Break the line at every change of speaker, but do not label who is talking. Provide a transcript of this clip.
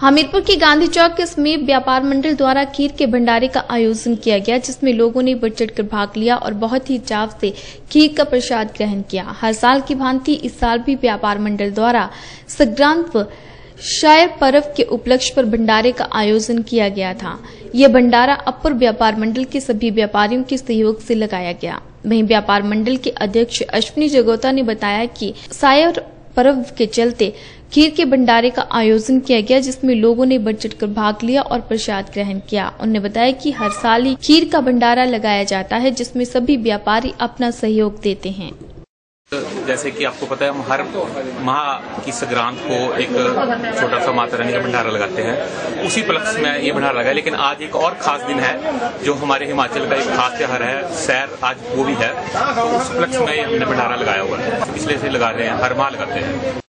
हमीरपुर के गांधी चौक के समीप व्यापार मंडल द्वारा खीर के भंडारे का आयोजन किया गया, जिसमें लोगों ने बढ़ चढ़ कर भाग लिया और बहुत ही चाव से खीर का प्रसाद ग्रहण किया। हर साल की भांति इस साल भी व्यापार मंडल द्वारा संक्रांत शायर पर्व के उपलक्ष्य पर भंडारे का आयोजन किया गया था। यह भंडारा अपर व्यापार मंडल के सभी व्यापारियों के सहयोग से लगाया गया। वहीं व्यापार मंडल के अध्यक्ष अश्विनी जगोता ने बताया कि शायर पर्व के चलते खीर के भंडारे का आयोजन किया गया, जिसमें लोगों ने बढ़ चढ़कर भाग लिया और प्रसाद ग्रहण किया। उन्होंने बताया कि हर साल ही खीर का भंडारा लगाया जाता है, जिसमें सभी व्यापारी अपना सहयोग देते हैं।
जैसे कि आपको पता है, हम हर माह की संक्रांत को एक छोटा सा माता रानी का भंडारा लगाते हैं। उसी पलक्ष में ये भंडारा लगा लेकिन आज एक और खास दिन है, जो हमारे हिमाचल का एक खास त्यौहार है, सैर आज वो भी है। तो उस पलक्ष में हमने भंडारा लगाया हुआ है। इसलिए से लगा रहे हैं हर माह लगाते हैं।